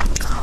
Oh, God.